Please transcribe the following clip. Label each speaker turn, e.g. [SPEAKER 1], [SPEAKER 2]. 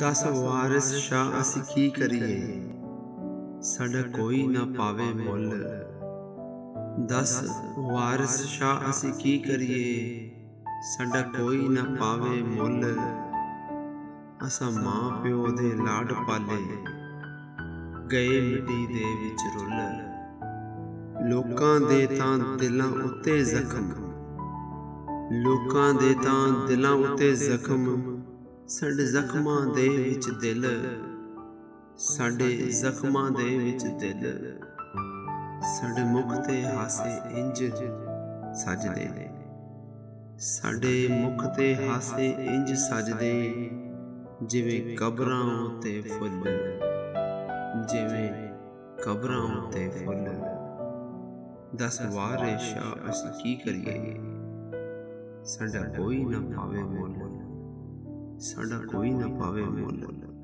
[SPEAKER 1] ਦਸ ਵਾਰਿਸ ਸ਼ਾ ਅਸੀਂ ਕੀ ਕਰੀਏ? ਸਾਡਾ ਕੋਈ ਨਾ ਪਾਵੇ ਮੁੱਲ। ਦਸ ਵਾਰਿਸ ਸ਼ਾ ਅਸੀਂ ਕੀ ਕਰੀਏ? ਸਾਡਾ ਕੋਈ ਨਾ ਪਾਵੇ ਮੁੱਲ। ਅਸਾਂ ਮਾਂ ਪਿਓ ਦੇ ਲਾਡ ਪਾਲੇ। ਗਏ ਮਿੱਟੀ ਦੇ ਵਿੱਚ ਰੁੱਲ। ਲੋਕਾਂ ਦੇ ਤਾਂ ਦਿਲਾਂ ਉੱਤੇ ਜ਼ਖਮ। ਲੋਕਾਂ ਦੇ ਤਾਂ ਦਿਲਾਂ ਉੱਤੇ ਜ਼ਖਮ। ਸਾਡੇ ਜ਼ਖਮਾਂ ਦੇ ਵਿੱਚ ਦਿਲ। ਸਾਡੇ ਜ਼ਖਮਾਂ ਦੇ ਵਿੱਚ ਦਿਲ। ਸਾਡੇ ਮੁਖ ਤੇ ਹਾਸੇ ਇੰਜ ਸਜਦੇ। ਸਾਡੇ ਮੁਖ ਤੇ ਹਾਸੇ ਇੰਜ ਸਜਦੇ, ਜਿਵੇਂ ਕਬਰਾਂ ਉਤੇ ਫੁੱਲ। ਜਿਵੇਂ ਕਬਰਾਂ ਉਤੇ ਫੁੱਲ। ਦਸ ਵਾਰੇ ਸ਼ਾ ਅਸੀਂ ਕੀ ਕਰੀਏ? ਸਾਡਾ ਕੋਈ ਨਾ ਪਾਵੇ ਮੁੱਲ। ਸਾਡਾ ਕੋਈ ਨਾ ਪਾਵੇ ਮੁੱਲ।